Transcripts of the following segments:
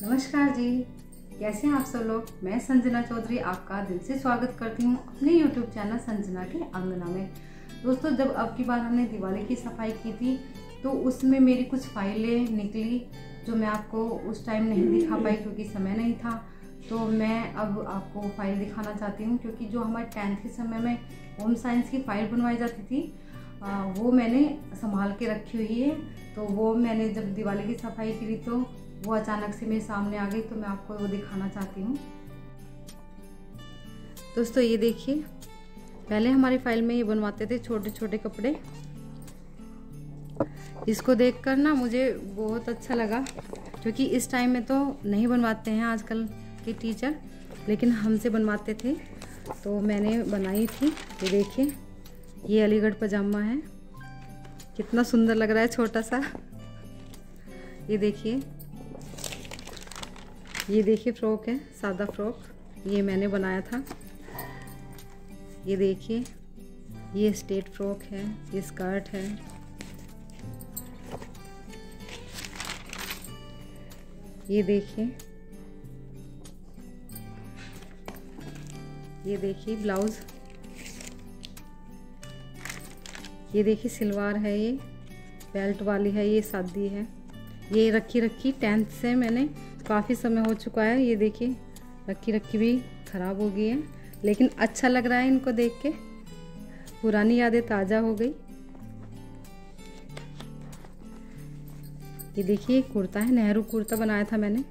नमस्कार जी। कैसे हैं आप सब लोग? मैं संजना चौधरी आपका दिल से स्वागत करती हूँ अपने यूट्यूब चैनल संजना के अंगना में। दोस्तों जब अब की बार हमने दिवाली की सफ़ाई की थी तो उसमें मेरी कुछ फाइलें निकली जो मैं आपको उस टाइम नहीं दिखा पाई क्योंकि समय नहीं था। तो मैं अब आपको फ़ाइल दिखाना चाहती हूँ क्योंकि जो हमारे टेंथ के समय में होम साइंस की फ़ाइल बनवाई जाती थी आ, वो मैंने संभाल के रखी हुई है। तो वो मैंने जब दिवाली की सफ़ाई करी तो वो अचानक से मेरे सामने आ गई तो मैं आपको वो दिखाना चाहती हूँ। दोस्तों, ये देखिए, पहले हमारी फ़ाइल में ये बनवाते थे छोटे छोटे कपड़े। इसको देखकर ना मुझे बहुत अच्छा लगा, क्योंकि इस टाइम में तो नहीं बनवाते हैं आजकल के टीचर लेकिन हमसे बनवाते थे। तो मैंने बनाई थी, ये देखिए, ये अलीगढ़ पजामा है। कितना सुंदर लग रहा है, छोटा सा। ये देखिए ये देखिए फ्रॉक है, सादा फ्रॉक। ये मैंने बनाया था। ये देखिए, ये स्टेट फ्रॉक है, ये स्कर्ट है। ये देखिए। ये देखिए ब्लाउज़। ये देखिए सिलवार है ये, बेल्ट वाली है, ये सादी है। ये रखी रखी टेंथ से मैंने काफ़ी समय हो चुका है, ये देखिए। रखी रखी भी ख़राब हो गई है, लेकिन अच्छा लग रहा है इनको देख के। पुरानी यादें ताज़ा हो गई। ये देखिए कुर्ता है, नेहरू कुर्ता बनाया था मैंने।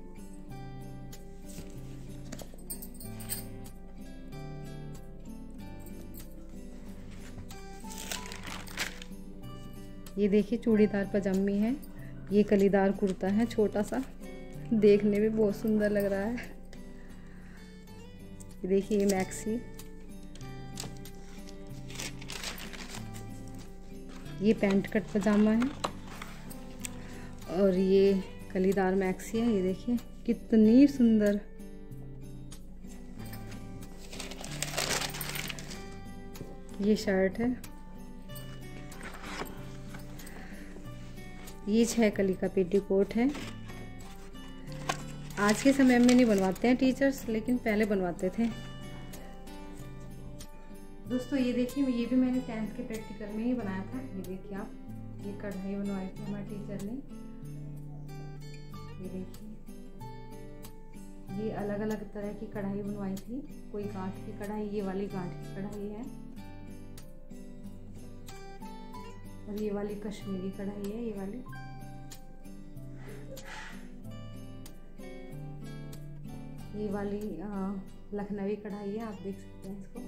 ये देखिए, चूड़ीदार पजामी है। ये कलीदार कुर्ता है, छोटा सा। देखने में बहुत सुंदर लग रहा है। देखिए मैक्सी ये पैंट कट पजामा है। और ये कलीदार मैक्सी है, ये देखिए, कितनी सुंदर। ये शर्ट है। ये छह कली का पेटीकोट है। आज के समय में नहीं बनवाते हैं टीचर्स लेकिन पहले बनवाते थे। दोस्तों, ये देखिए, ये भी मैंने टेंथ के प्रैक्टिकल में ही बनाया था। ये देखिए आप, ये कढ़ाई बनवाई थी हमारे टीचर ने। ये देखिए, ये अलग अलग तरह की कढ़ाई बनवाई थी। कोई गांठ की कढ़ाई, ये वाली गांठ की कढ़ाई है। और ये वाली कश्मीरी कढ़ाई है, ये वाली। ये वाली लखनवी कढ़ाई है, आप देख सकते हैं इसको।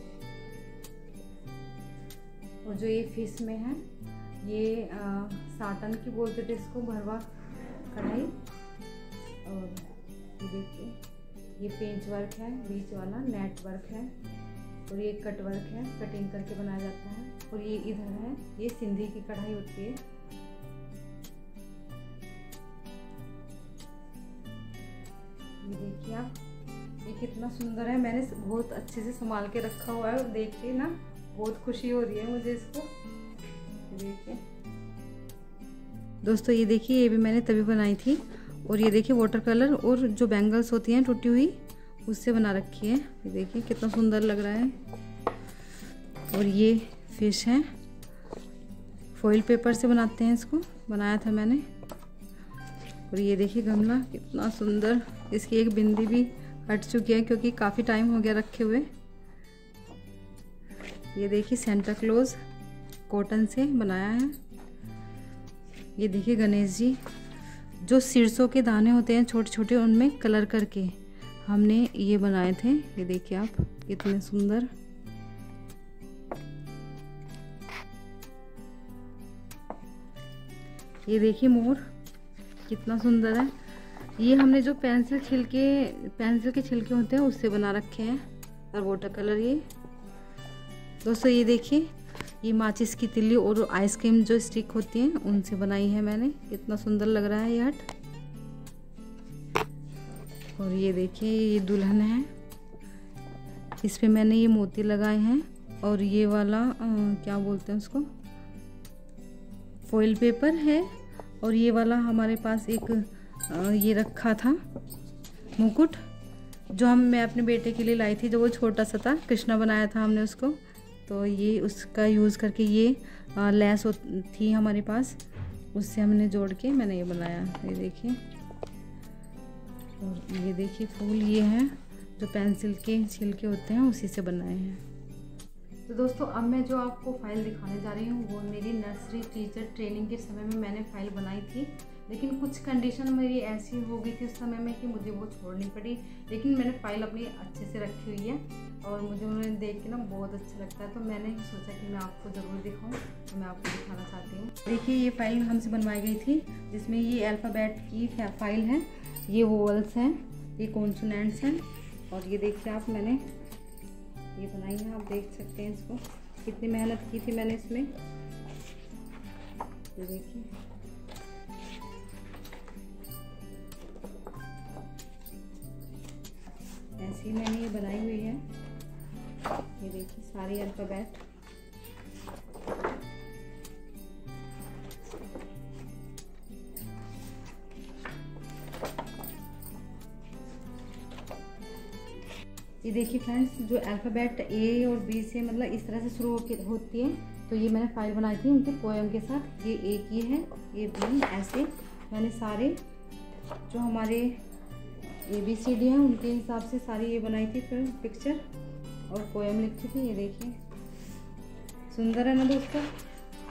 और जो ये फ़िश में है, ये साटन की बोलते थे इसको, भरवा कढ़ाई। और ये देखिए, ये पेंच वर्क है, बीच वाला, नेट वर्क है, और ये कट वर्क है, कटिंग करके बनाया जाता है। और ये इधर है, ये सिंधी की कढ़ाई होती है। कितना सुंदर है, मैंने बहुत अच्छे से संभाल के रखा हुआ है और देख के ना बहुत खुशी हो रही है मुझे इसको। देखिए। दोस्तों, ये देखिए, ये भी मैंने तभी बनाई थी और ये देखिए वाटर कलर और जो बैंगल्स होती हैं, टूटी हुई, उससे बना रखी है। ये देखिए, कितना सुंदर लग रहा है। और ये फ़िश है। फॉइल पेपर से बनाते हैं इसको। बनाया था मैंने। और ये देखिए गमला, कितना सुंदर। इसकी एक बिंदी भी हट चुकी है क्योंकि काफ़ी टाइम हो गया रखे हुए। ये देखिए सेंटा क्लोज कॉटन से बनाया है। ये देखिए गणेश जी, जो सिरसों के दाने होते हैं छोटे छोटे उनमें कलर करके हमने ये बनाए थे। ये देखिए आप, कितने सुंदर। ये देखिए मोर, कितना सुंदर है। ये हमने जो पेंसिल छिलके पेंसिल के छिलके होते हैं उससे बना रखे हैं। और वाटर कलर ये। दोस्तों ये देखिए ये माचिस की तिल्ली और आइसक्रीम जो स्टिक होती हैं उनसे बनाई है मैंने। कितना सुंदर लग रहा है ये हट और ये देखिए ये दुल्हन है। इस पर मैंने ये मोती लगाए हैं। और ये वाला आ, क्या बोलते हैं उसको? फॉइल पेपर है। और ये वाला हमारे पास एक ये रखा था मुकुट, जो हम, मैं अपने बेटे के लिए लाई थी, जो वो छोटा सा था, कृष्णा बनाया था हमने उसको। तो ये उसका यूज़ करके ये लेस थी हमारे पास, उससे हमने जोड़ के मैंने ये बनाया। ये देखिए। और ये देखिए, फूल ये हैं, जो पेंसिल के छिलके होते हैं, उसी से बनाए हैं। तो दोस्तों, अब मैं जो आपको फ़ाइल दिखाने जा रही हूँ, वो मेरी नर्सरी टीचर ट्रेनिंग के समय में मैंने फ़ाइल बनाई थी। लेकिन कुछ कंडीशन मेरी ऐसी हो गई थी उस समय में कि मुझे वो छोड़नी पड़ी। लेकिन मैंने फ़ाइल अपनी अच्छे से रखी हुई है और मुझे उन्हें देख के ना बहुत अच्छा लगता है। तो मैंने सोचा कि मैं आपको ज़रूर दिखाऊँ तो मैं आपको दिखाना चाहती हूँ। देखिए, ये फ़ाइल हमसे बनवाई गई थी, जिसमें ये अल्फ़ाबेट की फ़ाइल है, ये वोवल्स हैं, ये कॉन्सोनेंट्स हैं और ये देखिए आप, मैंने ये बनाई है, आप देख सकते हैं इसको। कितनी मेहनत की थी मैंने इसमें। ये देखिए। देखिए सारी अल्फ़ाबेट ये देखिए फ्रेंड्स, जो अल्फ़ाबेट ए और बी से मतलब इस तरह से शुरू होती है तो ये मैंने फ़ाइल बनाई थी उनके पोएम के साथ। ये एक ये है ये बी ऐसे। मैंने सारे जो हमारे ए बी सी डी है, उनके हिसाब से सारी ये बनाई थी फिर पिक्चर और पोएम लिखी थी, ये देखिए। सुंदर है ना दोस्तों?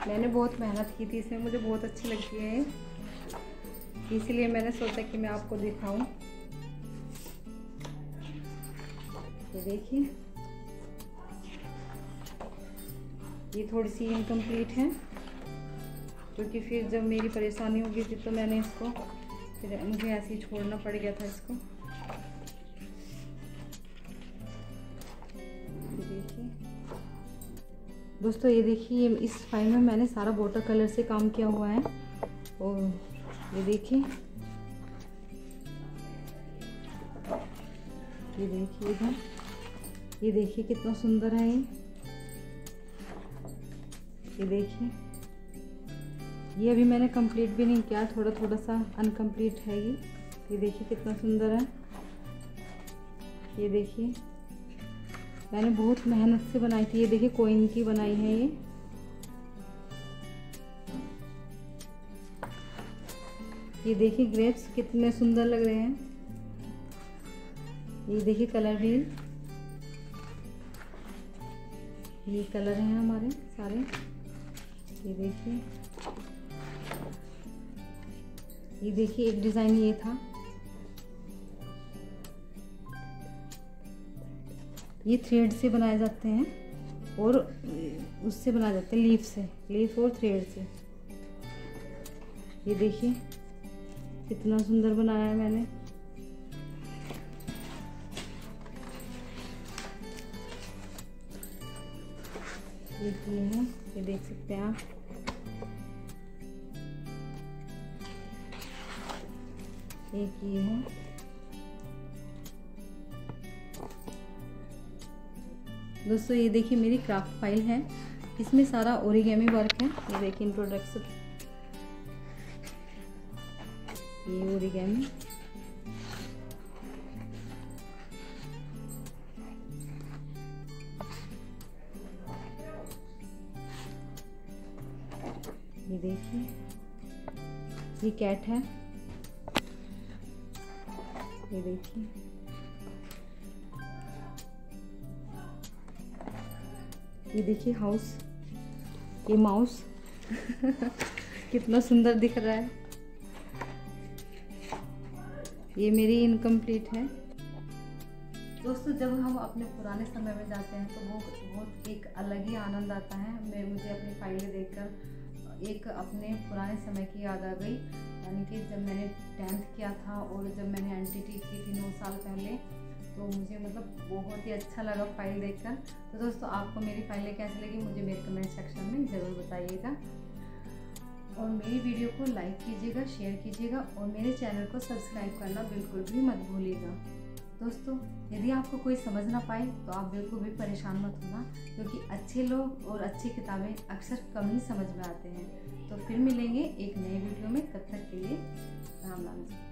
मैंने बहुत मेहनत की थी इसमें, मुझे बहुत अच्छी लगती है इसीलिए मैंने सोचा कि मैं आपको दिखाऊँ। ये देखिए। ये थोड़ी सी इनकम्प्लीट है, क्योंकि फिर जब मेरी परेशानी होगी थी तो मैंने इसको, फिर मुझे ऐसे ही छोड़ना पड़ गया था इसको। दोस्तों, ये देखिए इस फ़ाइल में मैंने सारा वाटर कलर से काम किया हुआ है। और ये देखिए ये देखिए इधर, ये देखिए कितना सुंदर है ये। ये देखिए, ये अभी मैंने कंप्लीट भी नहीं किया थोड़ा थोड़ा सा अनकम्प्लीट है ये। ये देखिए कितना सुंदर है। ये देखिए मैंने बहुत मेहनत से बनाई थी, ये देखिए कोइन की बनाई है ये। ये देखिए ग्रेप्स कितने सुंदर लग रहे हैं। ये देखिए कलर भी। ये कलर हैं हमारे सारे। ये देखिए। ये देखिए, एक डिज़ाइन ये था। ये थ्रेड से बनाए जाते हैं और उससे बनाए जाते हैं लीफ से लीफ और थ्रेड से। ये देखिए, कितना सुंदर बनाया है मैंने। ये है ये देख सकते हैं आप। एक ये है। दोस्तों, ये देखिए मेरी क्राफ्ट फ़ाइल है। इसमें सारा ओरिगेमी वर्क है। ये देखिए इंट्रोडक्शन ये ओरिगेमी ये देखिए। ये कैट है। ये देखिए। ये देखिए हाउस ये माउस कितना सुंदर दिख रहा है। ये मेरी इनकम्प्लीट है। दोस्तों, जब हम अपने पुराने समय में जाते हैं तो वो बहुत एक अलग ही आनंद आता है। मैं, मुझे अपनी फाइलें देखकर एक अपने पुराने समय की याद आ गई। यानी कि जब मैंने टेंथ किया था और जब मैंने एन की थी नौ साल पहले तो मुझे मतलब बहुत ही अच्छा लगा फ़ाइल देखकर। तो दोस्तों, आपको मेरी फाइलें कैसी लगी मुझे मेरे कमेंट सेक्शन में ज़रूर बताइएगा। और मेरी वीडियो को लाइक कीजिएगा शेयर कीजिएगा और मेरे चैनल को सब्सक्राइब करना बिल्कुल भी मत भूलिएगा। दोस्तों, यदि आपको कोई समझ ना पाए तो आप बिल्कुल भी परेशान मत होना, क्योंकि अच्छे लोग और अच्छी किताबें अक्सर कम ही समझ में आते हैं। तो फिर मिलेंगे एक नए वीडियो में, तब तक के लिए राम राम जी।